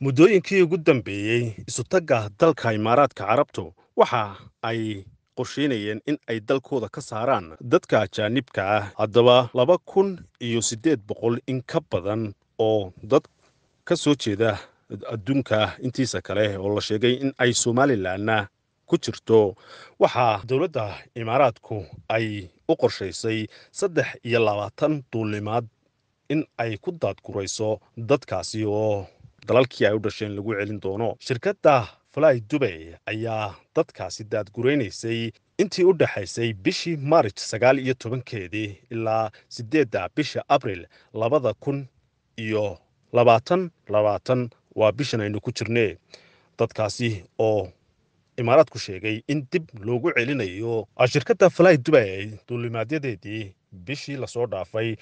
muddooyinkii ugu dambeeyey isutagga dalka imaaraadka carabtu waxa ay qorsheynayeen in ay dalkooda ka saaraan dadka ajaanibka ah. Haddaba laba kun iyo siddeed boqol in ka badan oo dad ka soo jeeda adduunka intiisa kale oo la sheegay in ay somalilanna ku jirto waxaa dowladda imaaraadku ay u qorshaysay saddex iyo labaatan duulimaad in ay ku daadgurayso dadkaasi oo dalalkii ay u dhasheen lagu celin doono shirkadda fly dubay ayaa dadkaasi daadguraynaysay intii u dhexaysay bishii maarij sagaal iyo tobankeedii ilaa siddeedda bisha abril labada kun iyo labaatan labaatan waa bishan aynu ku jirne dadkaasi oo imaaraadku sheegay in dib loogu celinayo shirkadda fly dubay duulimaadyadeedii bishii la soo dhaafay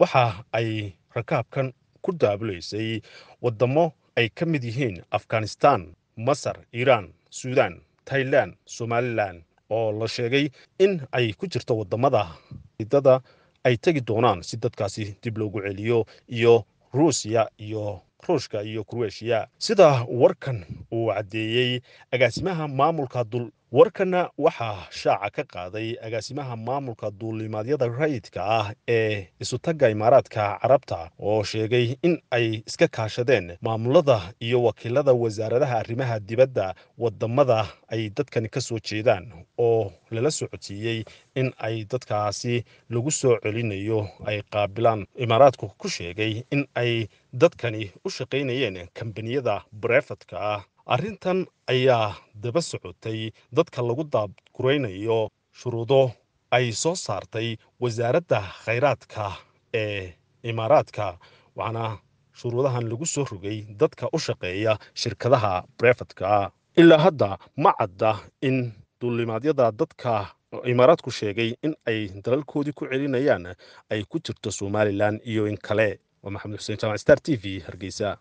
waxa ay rakaabkan ku daabulaysay waddamo ay ka mid yihiin afghanistan masar iiraan suudan tailan somalilan oo la sheegay in ay ku jirto waddamada dada ay tegi doonaan si dadkaasi dib loogu celiyo iyo ruusiya iyo ruushka iyo kroeshiya sida warkan uu caddeeyey agaasimaha maamulka dul warkanna waxaa shaaca ka qaaday agaasimaha maamulka duulimaadyada rayidka ah ee isutagga imaaraadka carabta oo sheegay in ay iska kaashadeen maamulada iyo wakiilada wasaaradaha arrimaha dibadda waddamada ay dadkani ka soo jeedaan oo lala socodsiiyey in ay dadkaasi lagu soo celinayo ay qaabilaan. Imaaraadku ku sheegay in ay dadkani u shaqaynayeen kambaniyada barefadka ah arrintan ayaa daba socotay dadka lagu daadguraynayo shuruudo ay soo saartay wasaaradda khayraadka ee imaaraadka waxaana shuruudahan lagu soo rogay dadka u shaqeeya shirkadaha barefadka ilaa hadda ma cadda in duulimaadyada dadka imaaraadku sheegay in ay dalalkoodii ku celinayaan ay ku jirto somalilan iyo in kale. Waa maxamed xuseen jaamac star t v hargeysa